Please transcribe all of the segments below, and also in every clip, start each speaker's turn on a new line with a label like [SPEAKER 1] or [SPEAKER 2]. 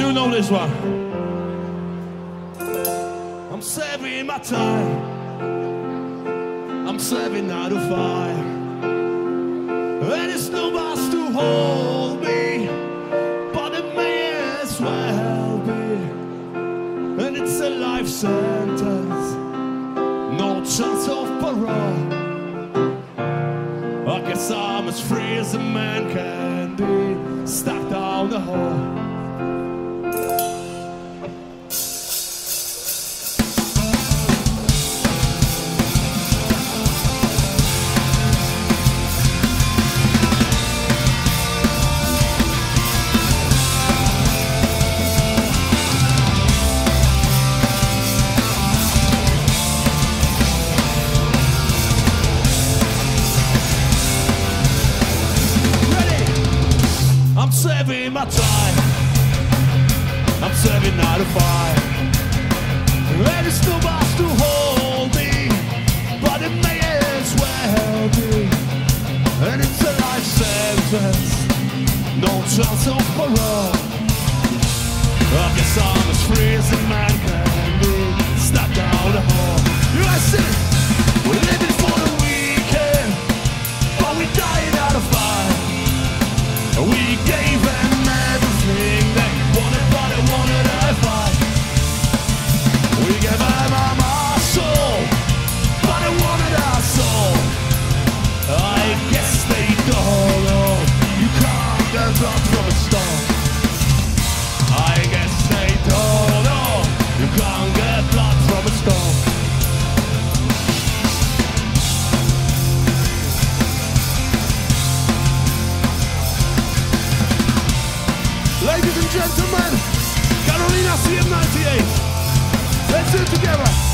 [SPEAKER 1] you know this one. I'm saving my time. I'm saving out to fire. And it's no boss to hold me, but it may as well be. And it's a life sentence, no chance of parole. I guess I'm as free as a man can be, stuck down the hole. my time. I'm serving out of five. And it's too much to hold me, but it may as well be. And it's a life sentence, no chance of parole. I guess I'm as free as a man can be, stuck out of home. You see? Nasty of 98. Let's do it together.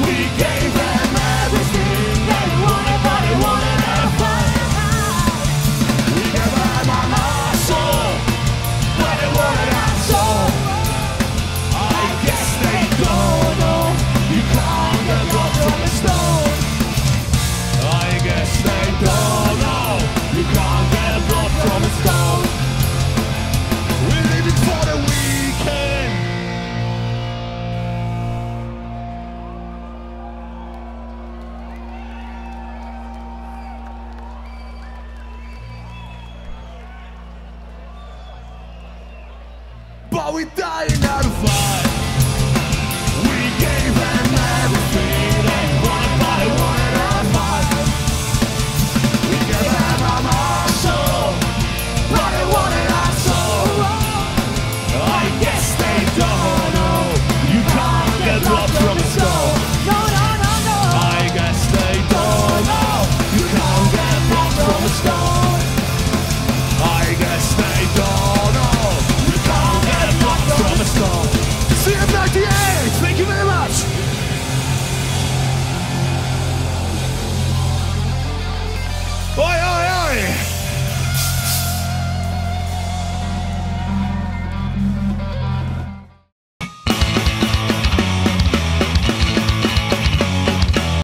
[SPEAKER 1] We gave
[SPEAKER 2] but
[SPEAKER 1] we die in our fight.